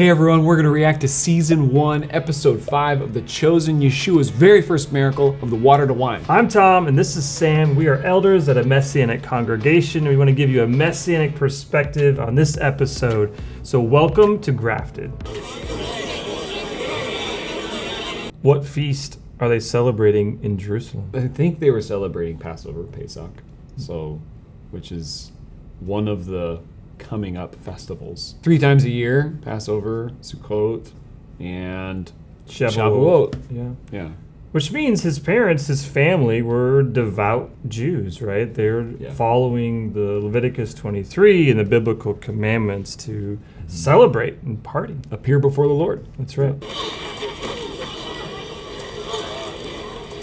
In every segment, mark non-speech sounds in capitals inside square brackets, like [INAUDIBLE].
Hey everyone, we're going to react to season 1, episode 5 of The Chosen Yeshua's very first miracle of the water to wine. I'm Tom, and this is Sam. We are elders at a Messianic congregation, and we want to give you a Messianic perspective on this episode. So, welcome to Grafted. What feast are they celebrating in Jerusalem? I think they were celebrating Passover, Pesach, so which is one of the coming up festivals. Three times a year, Passover, Sukkot, and Shavuot. Yeah. Yeah. Which means his parents, his family, were devout Jews, right? They're Yeah. following the Leviticus 23 and the biblical commandments to celebrate and party. Appear before the Lord. That's right.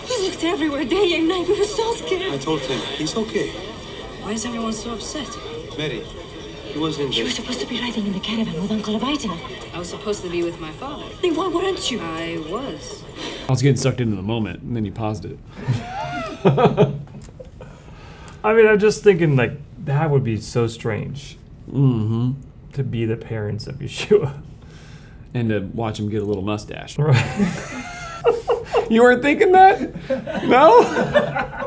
He looked everywhere day and night. We were so I told him he's okay. Why is everyone so upset? Mary, he was in You were supposed to be riding in the caravan with Uncle Abaita. I was supposed to be with my father. Then why weren't you? I was. I was getting sucked into the moment, and then you paused it. I mean, I'm just thinking, like, that would be so strange Mm-hmm. to be the parents of Yeshua. And to watch him get a little mustache. Right. [LAUGHS] You weren't thinking that? No? [LAUGHS]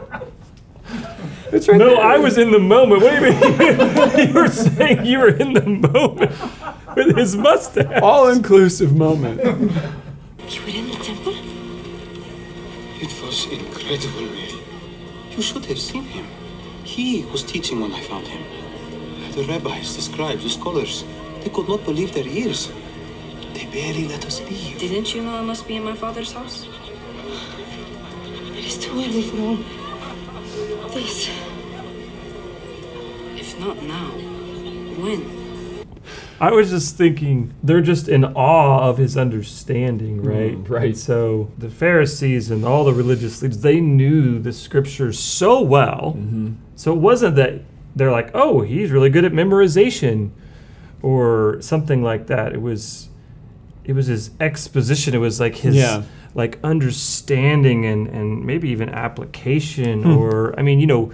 It's right No, there. I was in the moment. What do you mean? [LAUGHS] you were saying you were in the moment with his mustache. All inclusive moment. You were in the temple? It was incredible, Mary. You should have seen him. He was teaching when I found him. The rabbis, the scribes, the scholars, they could not believe their ears. They barely let us leave. Didn't you know I must be in my father's house? It is too early for all this. If not now, when? I was just thinking they're just in awe of his understanding, right? Mm, right. And so the Pharisees and all the religious leaders, they knew the scriptures so well. Mm-hmm. So it wasn't that they're like, oh, he's really good at memorization or something like that. It was it was his exposition. It was like his Yeah. Like understanding and, and maybe even application Hmm. or I mean, you know,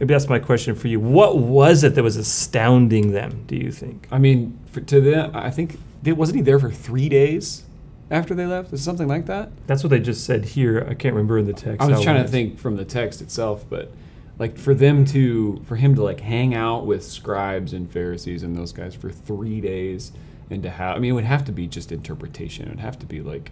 maybe that's my question for you. What was it that was astounding them, do you think? I mean, for, to them, I think, wasn't he there for three days after they left? Is something like that? That's what they just said here. I can't remember in the text. I was trying to think from the text itself, but like for them to, for him to like hang out with scribes and Pharisees and those guys for three days and to have, I mean, it would have to be just interpretation. It would have to be like,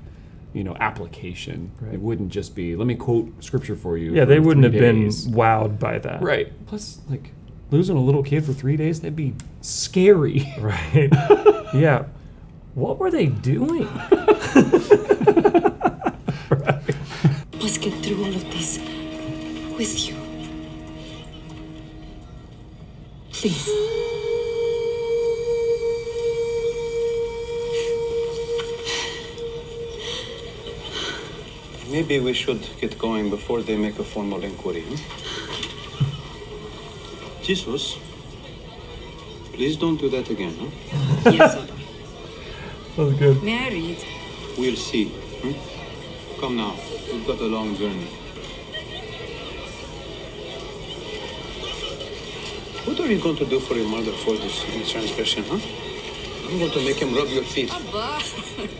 you know, application. Right. It wouldn't just be, let me quote scripture for you. Yeah, for they wouldn't have days. been wowed by that. Right. Plus, like, losing a little kid for three days, that'd be scary. [LAUGHS] Right. yeah. What were they doing? [LAUGHS] Must get through all of this with you. Please. Maybe we should get going before they make a formal inquiry. Hmm? Jesus, please don't do that again. Huh? Yes, Abba. That was good. May I read? We'll see. Hmm? Come now, we've got a long journey. What are you going to do for your mother for this transgression, huh? I'm going to make him rub your feet. [LAUGHS]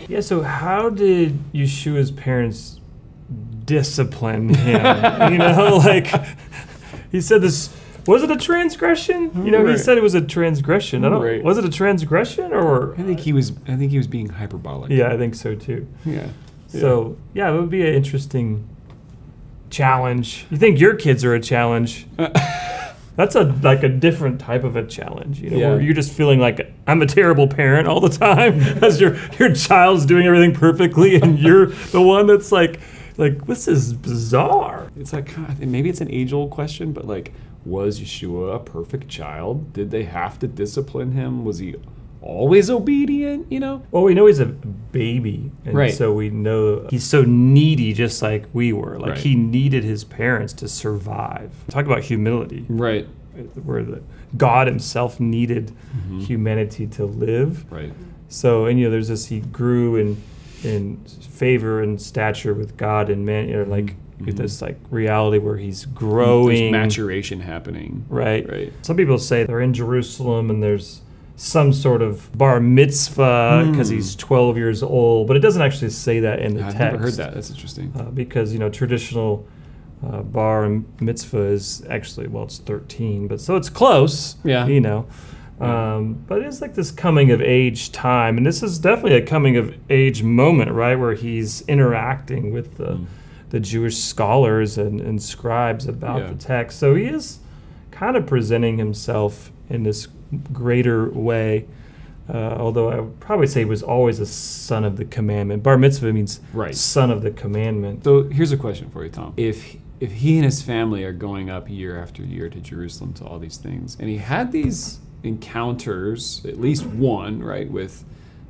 Yeah, so how did Yeshua's parents discipline him? you know, [LAUGHS] like he said this was it a transgression? You know, he said it was a transgression. I don't Right. was it a transgression or I think he was, I think he was being hyperbolic. Yeah, I think so too. Yeah. So yeah, it would be an interesting challenge. You think your kids are a challenge? [LAUGHS] That's a like a different type of a challenge, you know, Yeah. where you're just feeling like I'm a terrible parent all the time [LAUGHS] as your your child's doing everything perfectly and you're the one that's like like this is bizarre. It's like maybe it's an age-old question, but like, was Yeshua a perfect child? Did they have to discipline him? Was he always obedient? You know? Well, we know he's a baby, and Right. so we know he's so needy, just like we were. Like Right. he needed his parents to survive. Talk about humility. Right. where the God Himself needed mm-hmm. humanity to live. Right. So, and you know, there's this he grew in in favor and stature with God and man. You know, like with this like reality where he's There's growing. maturation happening. Right. Right. Some people say they're in Jerusalem and there's some sort of bar mitzvah because he's 12 years old, but it doesn't actually say that in the I've text. never heard that. That's interesting. Uh, because you know traditional uh, bar and mitzvah is actually well it's 13 but so it's close Yeah. you know um, but it's like this coming of age time and this is definitely a coming of age moment right where he's interacting with the, Mm. the jewish scholars and, and scribes about Yeah. the text so he is kind of presenting himself in this greater way uh, although I would probably say he was always a son of the commandment. Bar mitzvah means Right. son of the commandment. So here's a question for you, Tom. If if he and his family are going up year after year to Jerusalem to all these things, and he had these encounters, at least one, right, with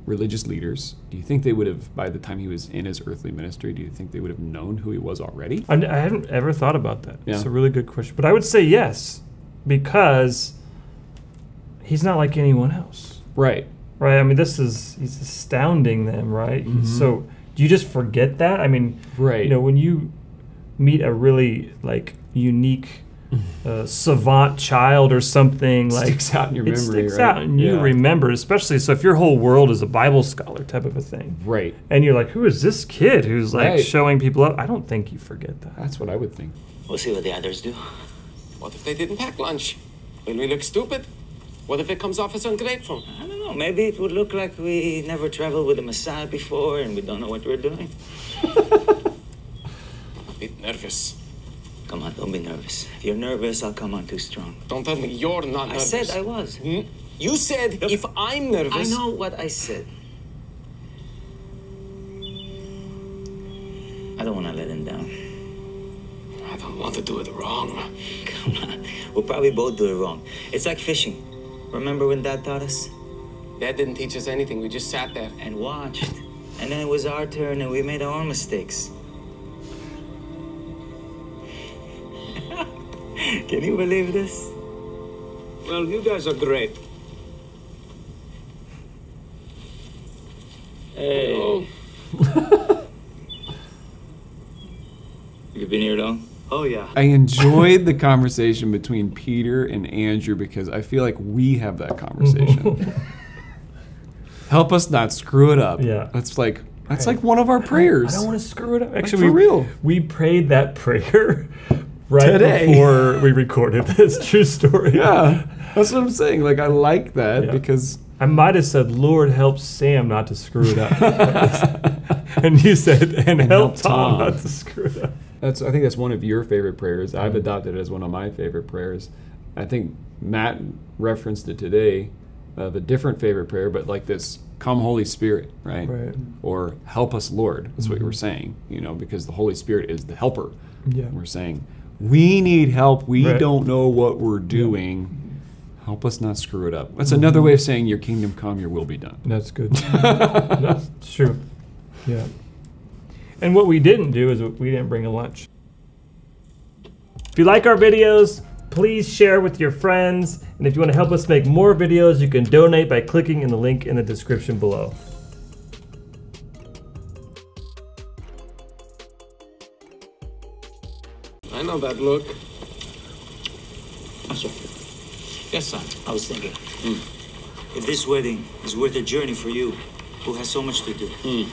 religious leaders, do you think they would have, by the time he was in his earthly ministry, do you think they would have known who he was already? I, I haven't ever thought about that. Yeah. It's a really good question. But I would say yes, because he's not like anyone else. Right. Right? I mean, this is, he's astounding them, right? Mhm. So do you just forget that? I mean, Right. you know, when you meet a really like unique uh, savant child or something like sticks out in your it memory, sticks right? out and you remember especially so if your whole world is a bible scholar type of a thing Right. and you're like who is this kid who's like Right. showing people up i don't think you forget that That's what I would think. We'll see what the others do. What if they didn't pack lunch? Will we look stupid? What if it comes off as ungrateful? I don't know. Maybe it would look like we never traveled with the Messiah before and we don't know what we're doing. [LAUGHS] A bit nervous. Come on, don't be nervous. If you're nervous, I'll come on too strong. Don't tell me you're not nervous. I said I was. Hmm? You said if I'm nervous. I know what I said. I don't want to let him down. I don't want to do it wrong. Come on. We'll probably both do it wrong. It's like fishing. Remember when Dad taught us? Dad didn't teach us anything. We just sat there. And watched. And then it was our turn and we made our own mistakes. [LAUGHS] Can you believe this? Well, you guys are great. Hey. Oh, [LAUGHS] You been here long? oh yeah. I enjoyed the conversation between Peter and Andrew because I feel like we have that conversation. [LAUGHS] Help us not screw it up. Yeah. That's like that's like one of our prayers. I don't want to screw it up. Like, Actually, for we, real. we prayed that prayer right Today. before we recorded [LAUGHS] this. True story. Yeah. That's what I'm saying. Like I like that Yeah. because I might have said, "Lord, help Sam not to screw it up," [LAUGHS] and you said, "And, help, help Tom, Tom." not to screw it up." that's I think that's one of your favorite prayers. I've adopted it as one of my favorite prayers. I think Matt referenced it today of a different favorite prayer, but like this come Holy Spirit, right? Right. Or help us, Lord. That's what you were mm-hmm. saying, you know, because the Holy Spirit is the helper. Yeah. We're saying, we need help. We Right. don't know what we're doing. Help us not screw it up. That's another way of saying, Your kingdom come, your will be done. That's good. [LAUGHS] That's true. Yeah. And what we didn't do is we didn't bring a lunch. If you like our videos, please share with your friends. And if you want to help us make more videos, you can donate by clicking in the link in the description below. Know that look. Ah, Master, Yes, son. I was thinking, hmm. if this wedding is worth a journey for you, who has so much to do, hmm.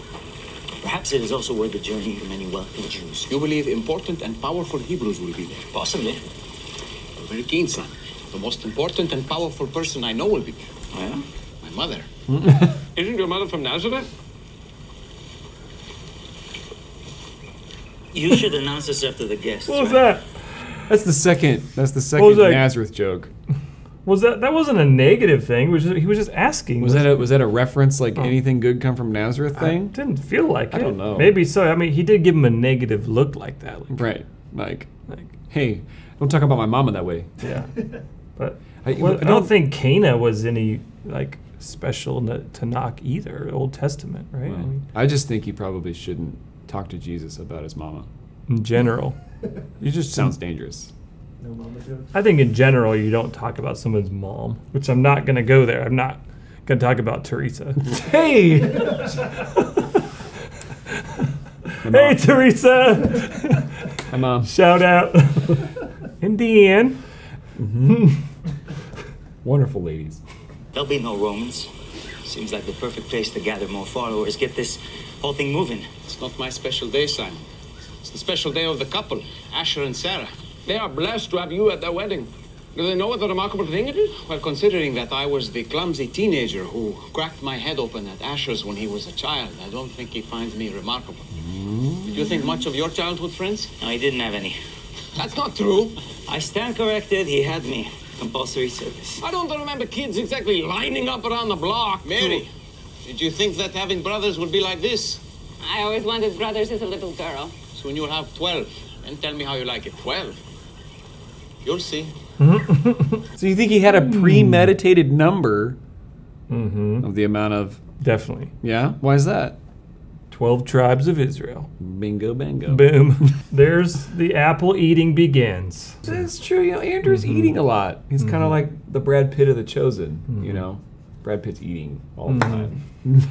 perhaps it is also worth the journey for many wealthy Jews. You believe important and powerful Hebrews will be there. Possibly. You're very keen, son. The most important and powerful person I know will be there. Oh, yeah? My mother. [LAUGHS] Isn't your mother from Nazareth? You should announce this after the guests. What was right? that? That's the second. That's the was second that? Nazareth joke. Was that that wasn't a negative thing? Was just, he was just asking. Was that a, was that a reference like oh. anything good come from Nazareth I thing? didn't feel like I it. don't know. Maybe so. I mean, he did give him a negative look like that. Like, Right. Like, like hey, don't talk about my mama that way. yeah. [LAUGHS] But I- well, I I don't don't- think Cana was any like special to, to knock either. Old Testament, right? I mean, I just think he probably shouldn't talk to Jesus about his mama. in general, It just sounds dangerous. No mama jokes. I think in general you don't talk about someone's mom, which I'm not gonna go there. I'm not gonna talk about Teresa. [LAUGHS] Hey, [LAUGHS] hey, Teresa! my mom. Shout out. [LAUGHS] and Deanne. Mm-hmm. Wonderful ladies. There'll be no Romans. Seems like the perfect place to gather more followers. Get this whole thing moving. It's not my special day, Simon. It's the special day of the couple, Asher and Sarah. They are blessed to have you at their wedding. Do they know what a remarkable thing it is? Well, considering that I was the clumsy teenager who cracked my head open at Asher's when he was a child, I don't think he finds me remarkable. Did you think much of your childhood friends? No, he didn't have any. That's not true. I stand corrected. He had me. Compulsory service. I don't remember kids exactly lining up around the block. Mary, did you think that having brothers would be like this? I always wanted brothers as a little girl. So when you'll have 12, and tell me how you like it. 12? You'll see. [LAUGHS] So you think he had a premeditated number Mm-hmm. of the amount of Definitely. yeah? Why is that? 12 tribes of Israel. Bingo, bango. Boom. [LAUGHS] There's the apple eating begins. That's true. You know, Andrew's mm-hmm. eating a lot. He's kind of mm-hmm. like the Brad Pitt of the Chosen. You mm-hmm. know, Brad Pitt's eating all the time. [LAUGHS]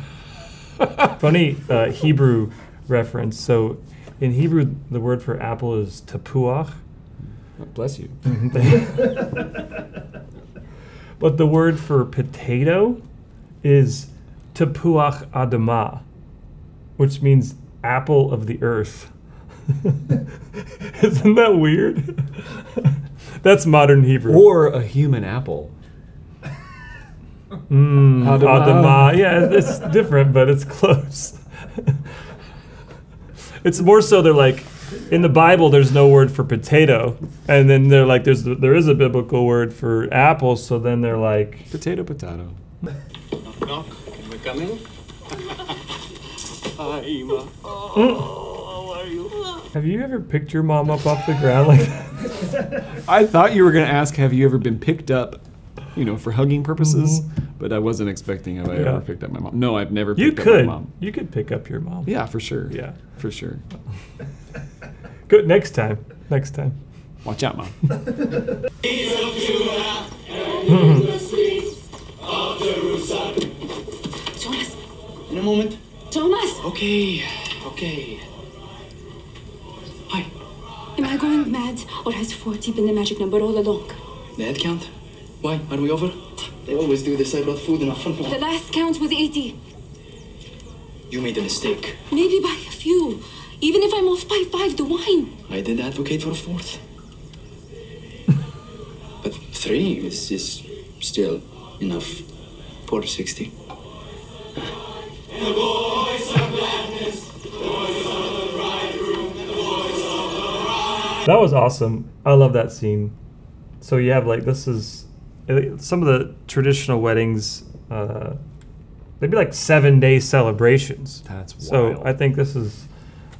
[LAUGHS] Funny uh, Hebrew reference. So in Hebrew, the word for apple is tapuach. Bless you. But the word for potato is tapuach adama, which means apple of the earth. [LAUGHS] Isn't that weird? [LAUGHS] That's modern Hebrew. Or a human apple. [LAUGHS] Mm, Adama. Adama. Yeah, it's different, but it's close. it's more so they're like, in the Bible, there's no word for potato, and then they're like, there's there is a biblical word for apple, so then they're like, Potato, potato. Knock, knock. Can we come in? Hi, Ima. Oh, have you ever picked your mom up off the ground like that? I thought you were going to ask, have you ever been picked up, you know, for hugging purposes? Mm-hmm. But I wasn't expecting have I Yeah. ever picked up my mom. No, I've never You picked up could, my mom. you could pick up your mom. Yeah, for sure. Yeah. For sure. Good. Next time. Next time. Watch out, mom. [LAUGHS] [LAUGHS] [LAUGHS] Thomas! In a moment. Thomas! Okay, okay. Hi. Am I going mad? Or has 40 been the magic number all along? The head count? Why? Are we over? They always do this. I brought food enough for The last count was 80. You made a mistake. Maybe by a few. Even if I'm off by five, the wine. I did advocate for a fourth. [LAUGHS] but three is, is still enough for 60. That was awesome. I love that scene. So you have like this is uh, some of the traditional weddings. Uh, they'd be like seven day celebrations. That's so. I think this is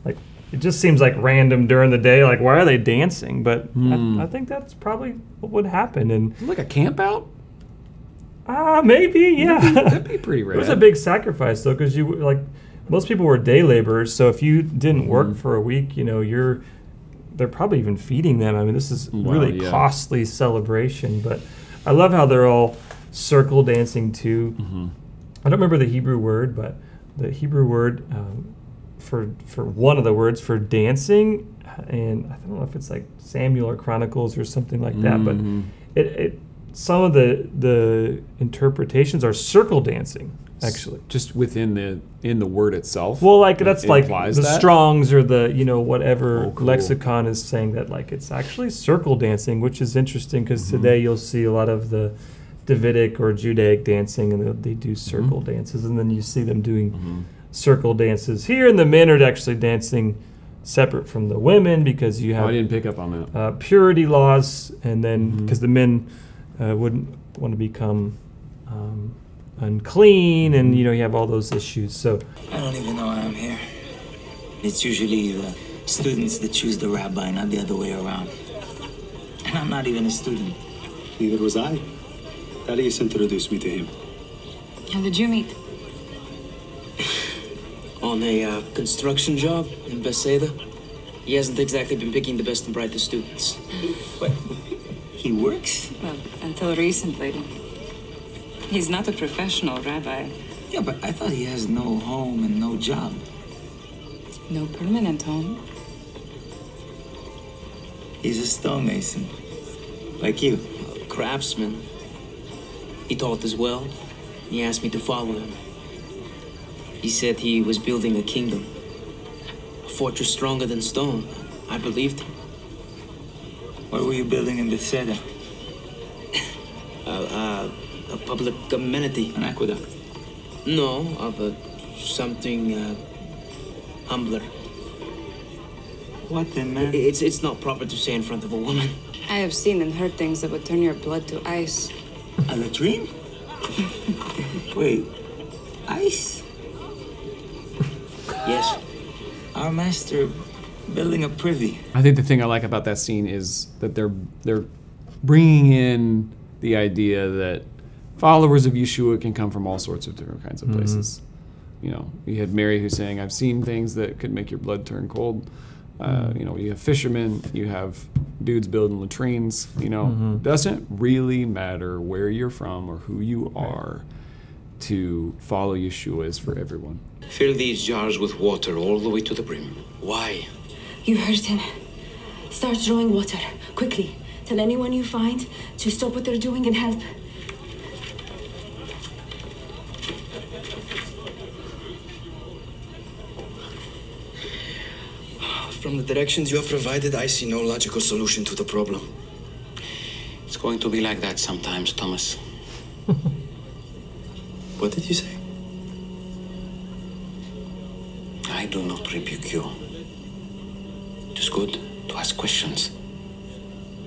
like it just seems like random during the day. Like why are they dancing? But Hmm. I, I think that's probably what would happen. And like a camp out? ah, maybe yeah. That'd be pretty rare. [LAUGHS] It was a big sacrifice though, because you like most people were day laborers. So if you didn't work Mm-hmm. for a week, you know you're they're probably even feeding them. I mean, this is Wow, really yeah. costly celebration. But I love how they're all circle dancing too. Mm-hmm. I don't remember the Hebrew word, but the Hebrew word um, for for one of the words for dancing, and I don't know if it's like Samuel or Chronicles or something like that, Mhm. but it, it some of the the interpretations are circle dancing actually. Just within the in the word itself. Well, like it that's like the that? Strong's or the you know whatever Oh, cool. lexicon is saying that like it's actually circle dancing, which is interesting because Mm-hmm. today you'll see a lot of the Davidic or Judaic dancing and they- they Mm-hmm. do circle dances, and then you see them doing circle dances here, and the men are actually dancing separate from the women because you Oh, have I didn't pick up on that. uh, purity laws, and then Mm-hmm. because the men uh, wouldn't want to become um, unclean, and you know you have all those issues. So I don't even know why I'm here. It's usually the students that choose the rabbi, not the other way around. And I'm not even a student. Neither was I. Thaddeus introduced me to him. How did you meet? [SIGHS] On a uh, construction job in Bethsaida. He hasn't exactly been picking the best and brightest students. [LAUGHS] But he works? Well, until recently. He's not a professional rabbi. Yeah, but I thought he has no home and no job. No permanent home. He's a stonemason. Like you. A Craftsman. He taught as well. He asked me to follow him. He said he was building a kingdom, a fortress stronger than stone. I believed him. What were you building in Bethsaida? Uh, uh, a public amenity. An aqueduct. No, of but something uh, humbler. What then, man? It's it's not proper to say in front of a woman. I have seen and heard things that would turn your blood to ice. And a latrine? Wait, ice? Yes. Our master building a privy. I think the thing I like about that scene is that they're they're bringing in the idea that followers of Yeshua can come from all sorts of different kinds of Mhm. places. You know, you had Mary who's saying, "I've seen things that could make your blood turn cold." Uh, Mhm. You know, you have fishermen, you have dudes building latrines. You know, Mhm. doesn't really matter where you're from or who you are. To follow Yeshua is for everyone. Fill these jars with water all the way to the brim. Why? You heard him. Start drawing water, quickly. Tell anyone you find to stop what they're doing and help. From the directions you have provided, I see no logical solution to the problem. It's going to be like that sometimes, Thomas. [LAUGHS] What did you say? I do not rebuke you. It is good to ask questions,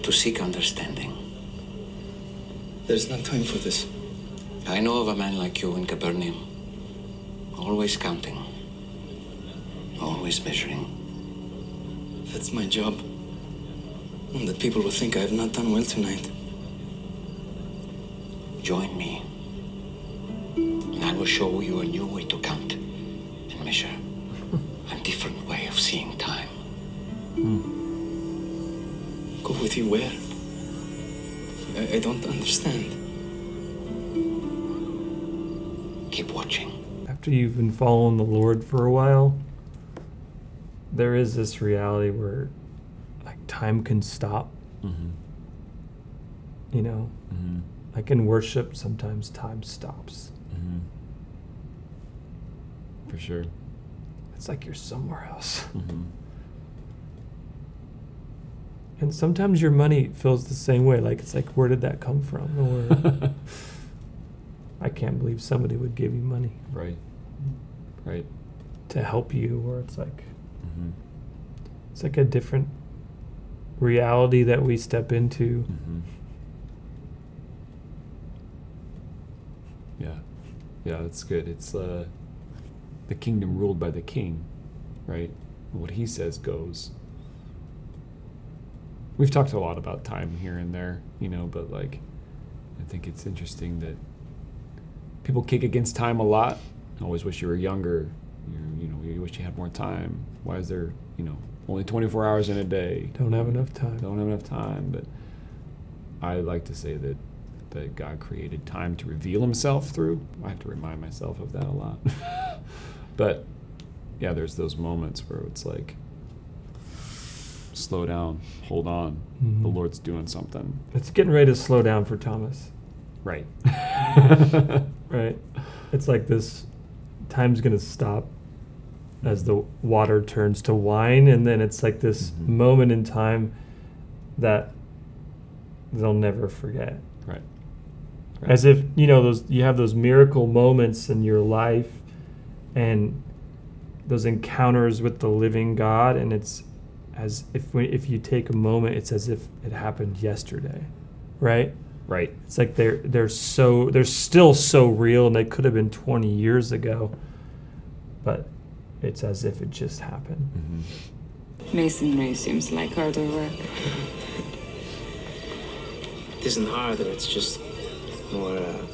to seek understanding. There's no time for this. I know of a man like you in Capernaum, always counting, always measuring. That's my job. And that people will think I have not done well tonight. Join me, and I will show you a new way to count and measure, I'm different Go where? I, I don't understand. Keep watching. After you've been following the Lord for a while, there is this reality where like time can stop. Mhm. You know, Mhm. like in worship, sometimes time stops. Mhm. For sure. It's like you're somewhere else. And sometimes your money feels the same way. Like it's like, where did that come from? Or [LAUGHS] I can't believe somebody would give you money Right. Right. to help you. Or it's like Mhm. it's like a different reality that we step into. Mhm. Yeah. Yeah, that's good. It's uh, the kingdom ruled by the king, right? What he says goes. We've talked a lot about time here and there, you know, but like, I think it's interesting that people kick against time a lot. Always wish you were younger. You, you know, you wish you had more time. Why is there, you know, only 24 hours in a day? Don't have enough time. Don't have enough time. But I like to say that that God created time to reveal Himself through. I have to remind myself of that a lot. [LAUGHS] but yeah, there's those moments where it's like, slow down, hold on. The Mhm. Lord's doing something. It's getting ready to slow down for Thomas. Right. [LAUGHS] right. It's like this time's going to stop as the water turns to wine. And then it's like this Mhm. moment in time that they'll never forget. Right. As if, you know, those you have those miracle moments in your life and those encounters with the living God. And it's as if, we, if you take a moment, it's as if it happened yesterday. Right? Right. It's like they're they're so they're still so real, and they could have been 20 years ago, but it's as if it just happened. Mm-hmm. Masonry seems like harder work. It isn't harder, it's just more uh,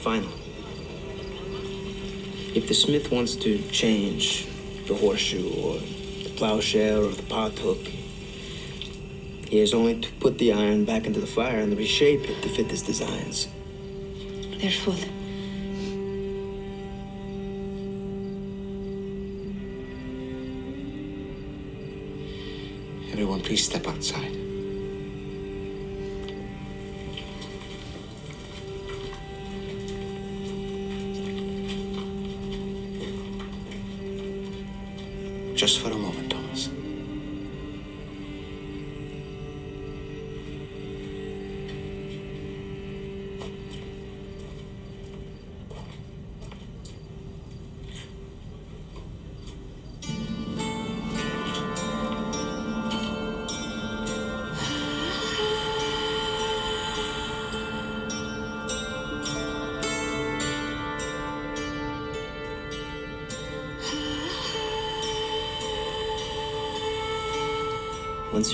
final. If the smith wants to change the horseshoe or the plowshare or the pot hook. He has only to put the iron back into the fire and reshape it to fit his designs. They're full. Everyone, please step outside. Just for a moment.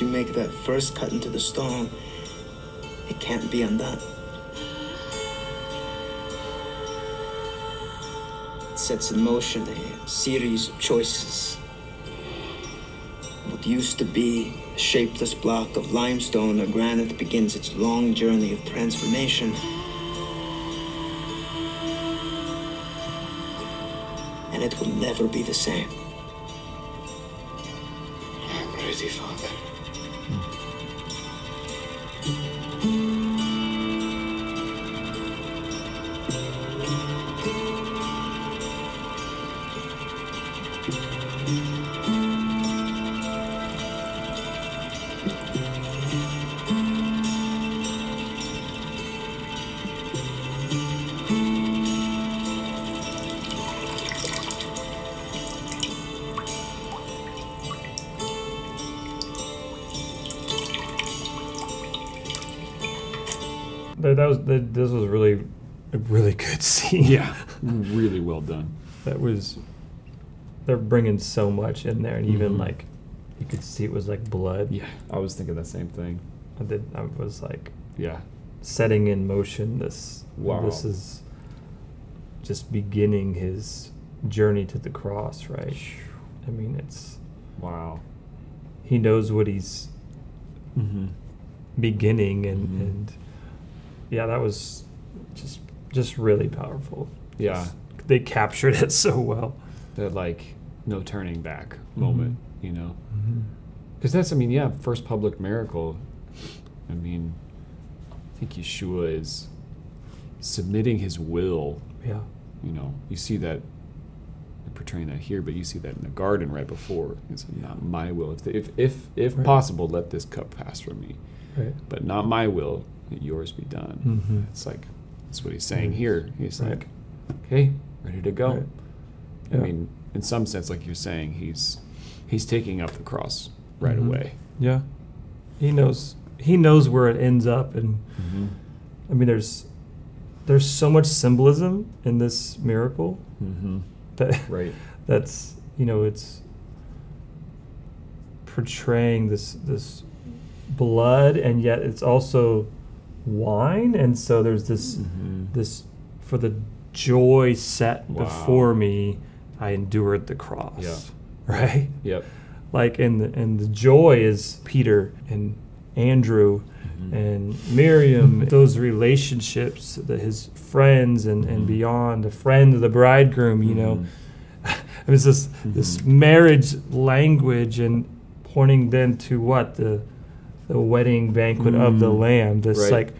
You make that first cut into the stone, it can't be undone. It sets in motion a series of choices. What used to be a shapeless block of limestone or granite begins its long journey of transformation. And it will never be the same. I'm ready, Father. This was really a really good [LAUGHS] scene. Yeah, really well done. that was they're bringing so much in there, and even Mhm. like you could see it was like blood. Yeah, I was thinking the same thing. I did. I was like Yeah, setting in motion this. Wow. This is just beginning his journey to the cross, right? I mean, it's wow. he knows what he's Mm-hmm. beginning, and Mhm. and yeah, that was just just really powerful. Yeah. Just- they captured it [LAUGHS] so well. That like no turning back mm-hmm. moment, you know. Mm-hmm. Because that's, I mean, yeah, first public miracle. I mean, I think Yeshua is submitting his will. Yeah. You know, you see that portraying that here, but you see that in the garden right before. It's not my will. If, if, if, if Right. possible, let this cup pass from me. Right. But not my will, yours be done. Mhm. It's like, that's what he's saying here. He's Right. like, okay, ready to go. Right. I mean, in some sense, like you're saying, he's he's taking up the cross right Mhm. away. Yeah. He knows he knows where it ends up and Mm-hmm. I mean there's there's so much symbolism in this miracle Mm-hmm. that [LAUGHS] Right. that's you know it's portraying this this blood and yet it's also wine and so there's this Mhm. this for the joy set Wow. before me I endured the cross Yeah. [LAUGHS] right Yep. like and the, and the joy is Peter and Andrew Mhm. and Miriam [LAUGHS] those relationships that his friends and, and Mhm. beyond the friend of the bridegroom you know Mhm. [LAUGHS] it was this this marriage language and pointing then to what the the wedding banquet of the Mm. lamb this Right. like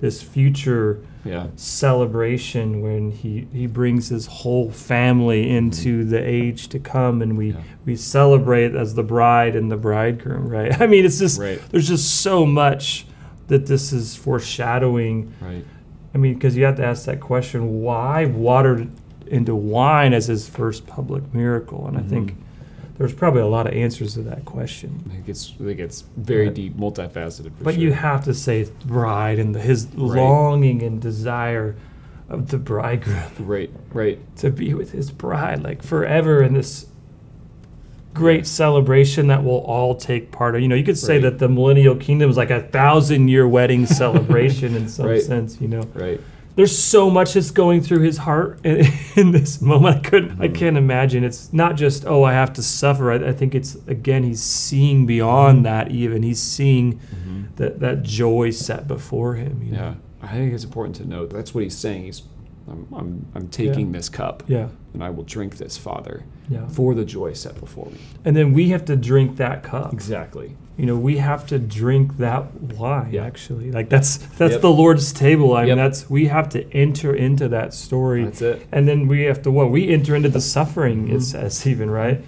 this future Yeah. celebration when he, he brings his whole family into the age to come and we Yeah. we celebrate as the bride and the bridegroom right [LAUGHS] i mean it's just Right. there's just so much that this is foreshadowing Right. i mean because you have to ask that question why water into wine as his first public miracle and i think Mhm. There's probably a lot of answers to that question It gets it gets very Right. deep, multifaceted. But sure. you have to say bride and the, his Right. longing and desire of the bridegroom [LAUGHS] Right. Right. to be with his bride like forever in this great Yeah. celebration that we'll all take part of. You know, you could say Right. that the millennial kingdom is like a thousand year wedding [LAUGHS] celebration in some Right. sense, you know. Right. There's so much that's going through his heart [LAUGHS] in, in this moment. I couldn't I Mhm. can't imagine. It's not just, oh, I have to suffer. I, I think it's again he's seeing beyond that even. He's seeing Mhm. that that joy set before him. You Yeah. know? I think it's important to note that's what he's saying. He's I'm I'm, I'm taking this cup Yeah. and I will drink this, Father, Yeah. for the joy set before me. And then we have to drink that cup. Exactly. you know we have to drink that wine Yeah. actually like that's that's Yep. the lord's table i mean Yep. that's we have to enter into that story That's it. and then we have to what we enter into the suffering it Mhm. says even right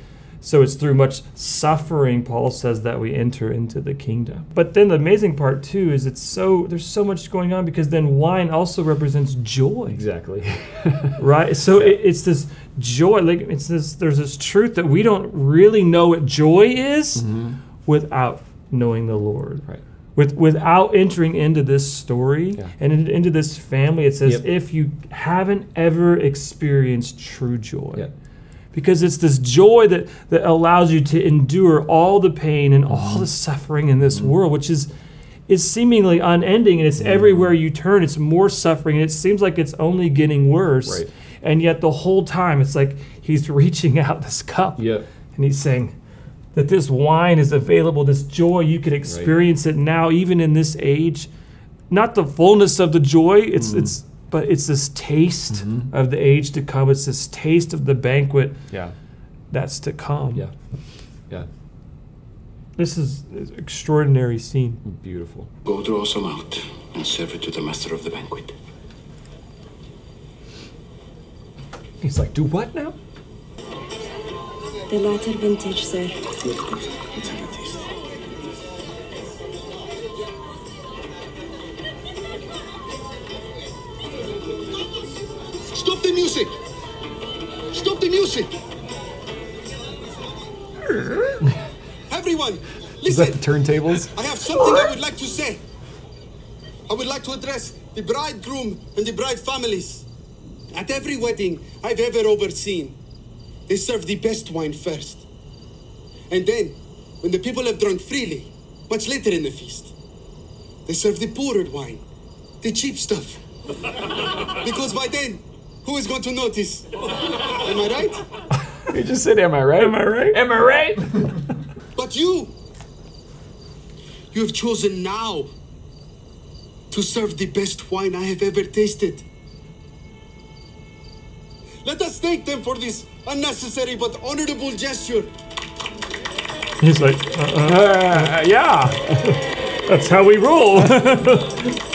So it's through much suffering, Paul says, that we enter into the kingdom. But then the amazing part too is it's so there's so much going on because then wine also represents joy. Exactly. [LAUGHS] right? So it, it's this joy, like it's this. There's this truth that we don't really know what joy is mm-hmm. without knowing the Lord. Right. With without entering into this story Yeah. and into this family, it says, Yep. if you haven't ever experienced true joy. Yeah. Because it's this joy that, that allows you to endure all the pain and all the suffering in this world, which is is seemingly unending and it's Mm-hmm. everywhere you turn, it's more suffering and it seems like it's only getting worse. Right. And yet the whole time it's like he's [LAUGHS] reaching out this cup and he's saying that this wine is available, this joy, you can experience it now, even in this age. Not the fullness of the joy, it's Mm-hmm. it's but it's this taste mm-hmm. of the age to come. It's this taste of the banquet Yeah. that's to come. Yeah. Yeah. This is is an extraordinary scene. Beautiful. Go draw some out and serve it to the master of the banquet. He's like, do what now? The latter vintage, sir. Let's have a the music! Stop the music! Everyone, listen. Is that the turntables? I have something I would like to say. I would like to address the bridegroom and the bride families. At every wedding I've ever overseen, they serve the best wine first. And then, when the people have drunk freely, much later in the feast, they serve the poorer wine, the cheap stuff. [LAUGHS] because by then, who is going to notice? Am I right? You just said, am I right? Am I right? Am I right? But you, you have chosen now to serve the best wine I have ever tasted. Let us thank them for this unnecessary but honorable gesture. He's like, uh-uh. Uh, yeah. that's how we roll. [LAUGHS]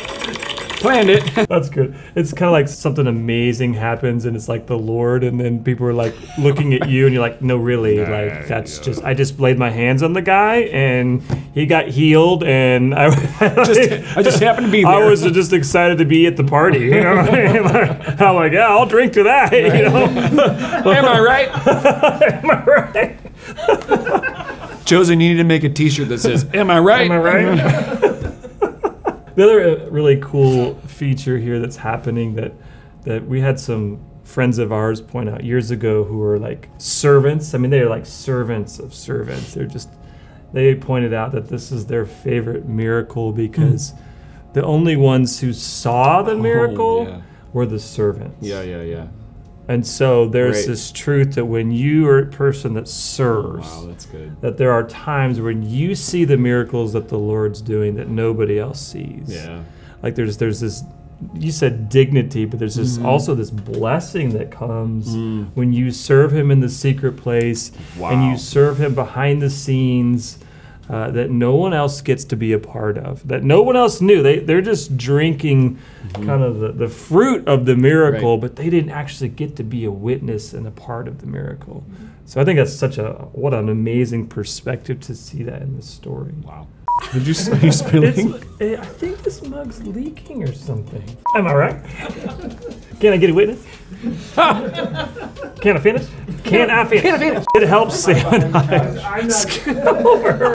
Planned it. [LAUGHS] That's good. It's kind of like something amazing happens, and it's like the Lord, and then people are like looking at you, and you're like, no, really, like that's just I just laid my hands on the guy, and he got healed, and I [LAUGHS] Just- I just happened to be I was just excited to be at the party. You know, [LAUGHS] I'm like, yeah, I'll drink to that. You know, am I right? am I right? Josie needed to make a T-shirt that says, "Am I right?" Am I right? The other uh, really cool feature here that's happening that that we had some friends of ours point out years ago who were like servants. I mean, they're like servants of servants. They're just they pointed out that this is their favorite miracle because the only ones who saw the miracle yeah. were the servants. Yeah, yeah, yeah. And so there's this truth that when you are a person that serves, Wow, that's good. that there are times when you see the miracles that the Lord's doing that nobody else sees. Yeah. Like there's there's this you said dignity, but there's this Mhm. also this blessing that comes Mm. when you serve him in the secret place and you serve him behind the scenes uh, that no one else gets to be a part of, that no one else knew. They, they're just drinking kind of the, the fruit of the miracle, Mm-hmm. Right. but they didn't actually get to be a witness and a part of the miracle. So I think that's such a, what an amazing perspective to see that in this story. Wow. [LAUGHS] Did you are you spilling? It's, eh, I think this mug's leaking or something. Am I right? Can I get a witness? [LAUGHS] Can I finish? Can I finish? Can I finish? It helps Sam and I. scoot over.